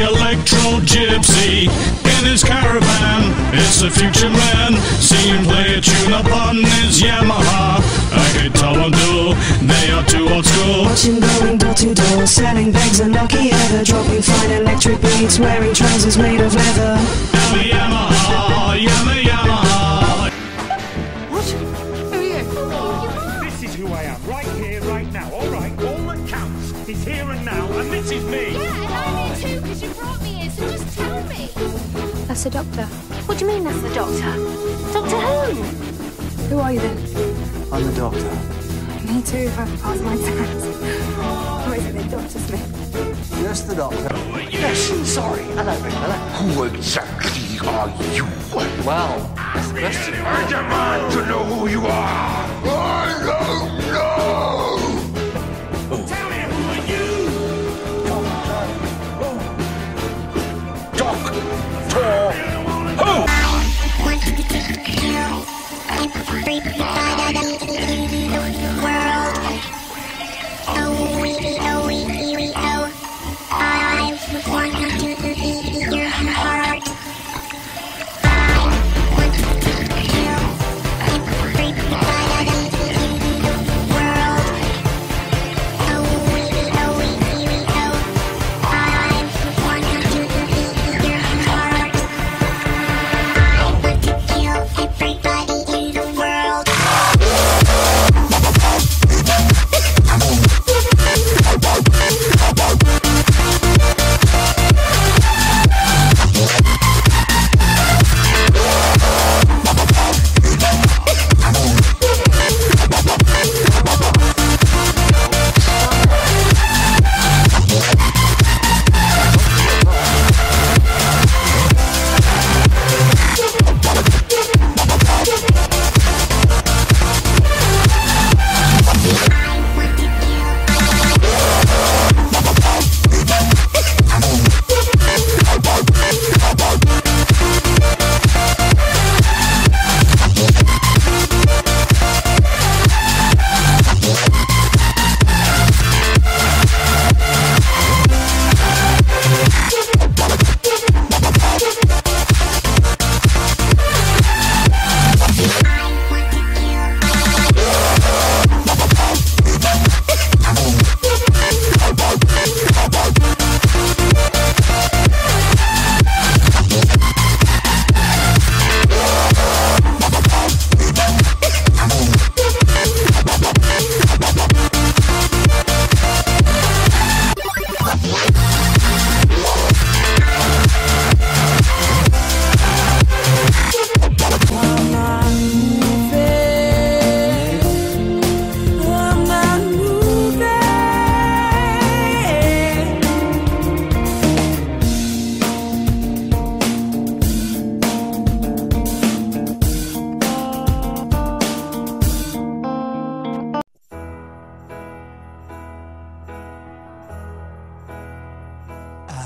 electro gypsy in his caravan. It's the future man. See him play a tune upon his Yamaha. A guitar will do. They are too old school. Watch him going door to door, selling bags of Nokia, ever dropping fine electric beats, wearing trousers made of leather. The doctor. What do you mean that's the doctor? Doctor who? Who are you then? I'm the doctor. Me too, if I pass my test. Or is it the Doctor Smith? Yes, the doctor. Yes, sorry. Hello, Rick. Hello. Who exactly are you? Well, that's the question. I demand to know who you are. I know.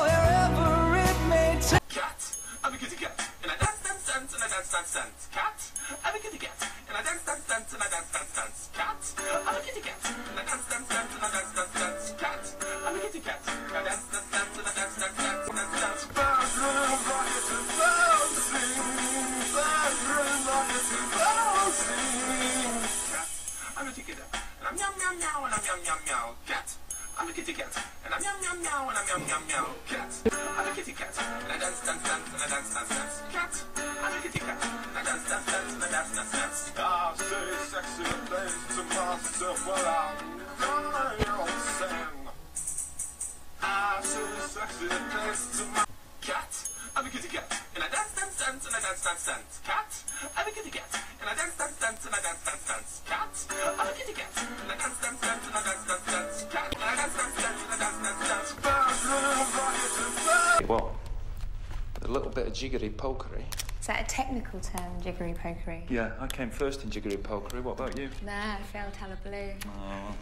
wherever it may take. cat. I'm a kitty cat. And I dance, that sense, and I dance, that sense. Cats, I'm a kitty cat, and I dance, and I dance, that sense. Cats, I'm a kitty cat, and I dance, dance. Cat. I'm a kitty cat. And I dance, dance, cat, and I meow meow meow, and I meow meow meow. Cat, I'm a kitty cat, and I dance dance dance, and I dance dance dance. Cat, I'm a kitty cat, and I dance dance dance, and I dance dance dance. I say sexy things to myself while I'm What? A little bit of jiggery pokery. Is that a technical term, jiggery pokery? Yeah, I came first in jiggery pokery. What about you? Nah, I failed hullabaloo. Oh,